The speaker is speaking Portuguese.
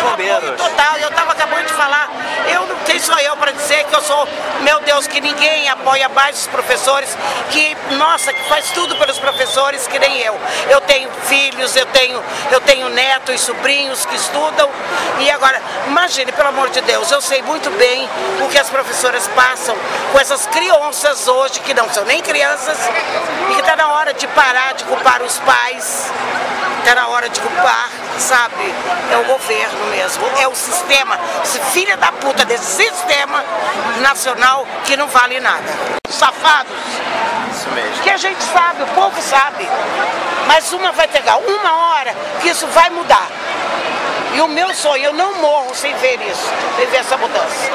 bombeiros. Total, eu estava acabando de falar, eu não quem sou eu para dizer que eu sou, meu Deus, que ninguém apoia mais os professores, que, nossa, que faz tudo pelos professores, que nem eu. Eu tenho filhos, eu tenho, eu tenho netos e sobrinhos que estudam. E agora, imagine, pelo amor de Deus, eu sei muito bem o que as professoras passam com essas crianças hoje, que não são nem crianças, e que está na hora de parar de culpar os pais, está na hora de culpar, sabe, é o governo mesmo, é o sistema, filho da puta desse sistema nacional que não vale nada. Safados. Isso mesmo. Que a gente sabe, o povo sabe. Mas uma vai pegar uma hora que isso vai mudar. E o meu sonho, eu não morro sem ver isso, sem ver essa mudança.